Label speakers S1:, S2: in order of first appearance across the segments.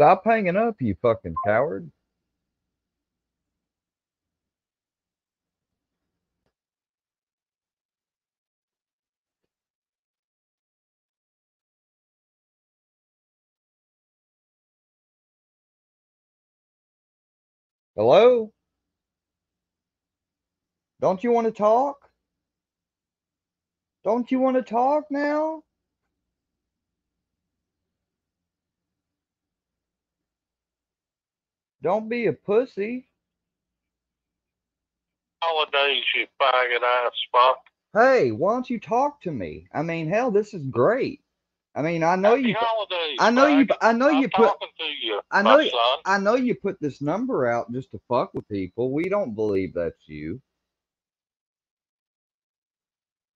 S1: Stop hanging up, you fucking coward. Hello? Don't you want to talk? Don't you want to talk now? Don't be a pussy.
S2: holidays, you faggot ass fuck.
S1: Hey, why don't you talk to me? I mean, hell, this is great. I mean, I know
S2: Happy
S1: you.
S2: holidays,
S1: I know you. I know
S2: I'm
S1: you put.
S2: you,
S1: I know. I know you put this number out just to fuck with people. We don't believe that's you.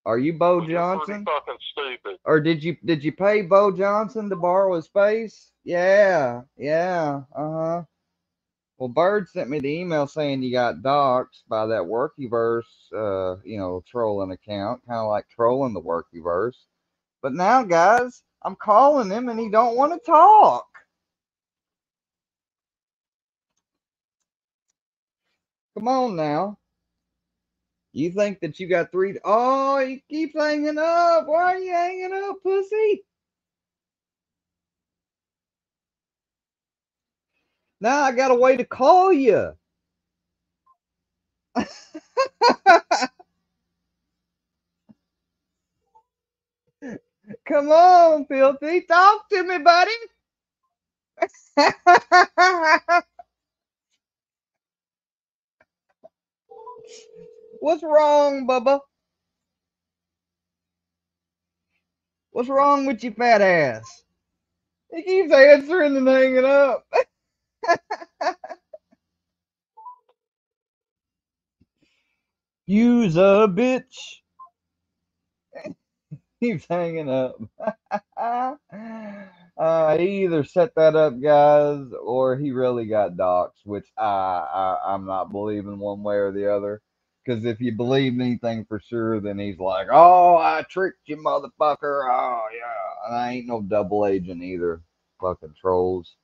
S1: Are you Bo
S2: Well,
S1: Johnson?
S2: fucking stupid.
S1: Or did you did you pay Bo Johnson to borrow his face? Yeah, yeah, uh huh. Well, Bird sent me the email saying you got doxxed by that Workiverse, uh, you know, trolling account, kind of like trolling the Workiverse. But now, guys, I'm calling him and he don't want to talk. Come on now. You think that you got three? Oh, he keeps hanging up. Why are you hanging up, pussy? Now I got a way to call you. Come on, filthy. Talk to me, buddy. What's wrong, Bubba? What's wrong with your fat ass? He keeps answering and hanging up. You's a bitch. Keeps hanging up. uh, he either set that up, guys, or he really got doxxed, which I, I I'm not believing one way or the other. Because if you believe anything for sure, then he's like, "Oh, I tricked you, motherfucker." Oh yeah, and I ain't no double agent either. Fucking trolls.